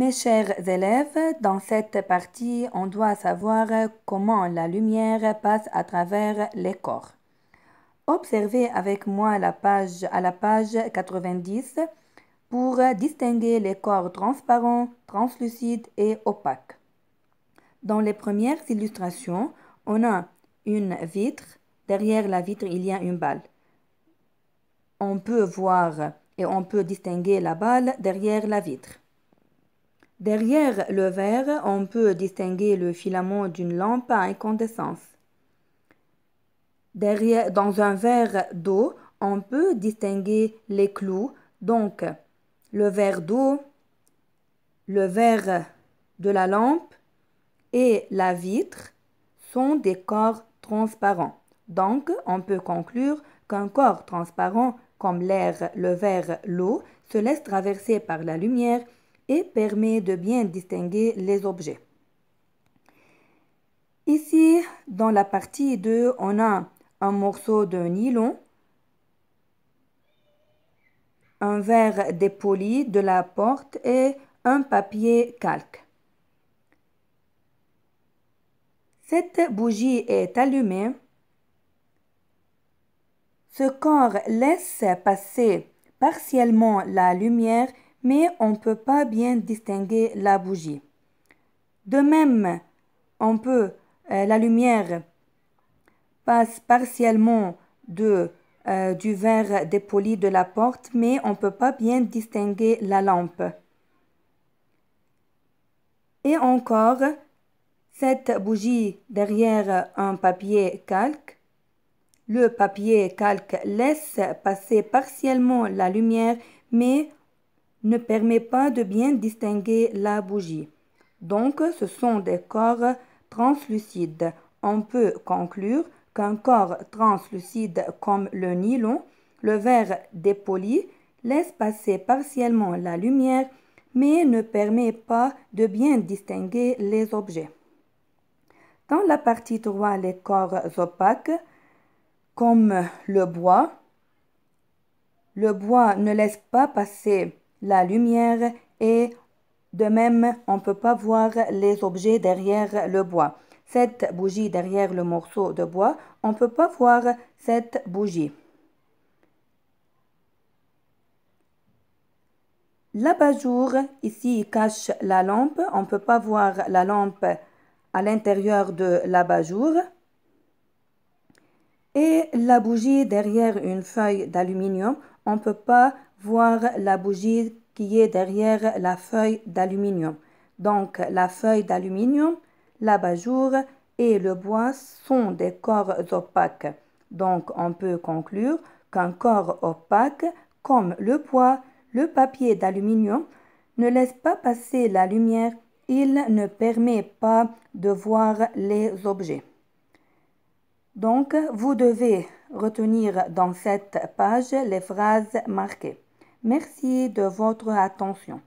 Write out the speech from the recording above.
Mes chers élèves, dans cette partie, on doit savoir comment la lumière passe à travers les corps. Observez avec moi la page, à la page 90 pour distinguer les corps transparents, translucides et opaques. Dans les premières illustrations, on a une vitre. Derrière la vitre, il y a une balle. On peut voir et on peut distinguer la balle derrière la vitre. Derrière le verre, on peut distinguer le filament d'une lampe à incandescence. Derrière, dans un verre d'eau, on peut distinguer les clous, donc le verre d'eau, le verre de la lampe et la vitre sont des corps transparents. Donc, on peut conclure qu'un corps transparent comme l'air, le verre, l'eau se laisse traverser par la lumière et permet de bien distinguer les objets. Ici, dans la partie 2, on a un morceau de nylon, un verre dépoli de la porte et un papier calque. Cette bougie est allumée. Ce corps laisse passer partiellement la lumière mais on ne peut pas bien distinguer la bougie. De même, on peut, euh, la lumière passe partiellement de, euh, du verre dépoli de la porte, mais on ne peut pas bien distinguer la lampe. Et encore, cette bougie derrière un papier calque, le papier calque laisse passer partiellement la lumière, mais ne permet pas de bien distinguer la bougie. Donc, ce sont des corps translucides. On peut conclure qu'un corps translucide comme le nylon, le verre dépoli, laisse passer partiellement la lumière, mais ne permet pas de bien distinguer les objets. Dans la partie 3, les corps opaques, comme le bois, le bois ne laisse pas passer la lumière et de même, on ne peut pas voir les objets derrière le bois. Cette bougie derrière le morceau de bois, on ne peut pas voir cette bougie. L'abat-jour ici cache la lampe. On ne peut pas voir la lampe à l'intérieur de l'abat-jour. Et la bougie derrière une feuille d'aluminium, on ne peut pas voir la bougie qui est derrière la feuille d'aluminium. Donc la feuille d'aluminium, l'abat-jour et le bois sont des corps opaques. Donc on peut conclure qu'un corps opaque comme le bois, le papier d'aluminium ne laisse pas passer la lumière, il ne permet pas de voir les objets. Donc, vous devez retenir dans cette page les phrases marquées. Merci de votre attention.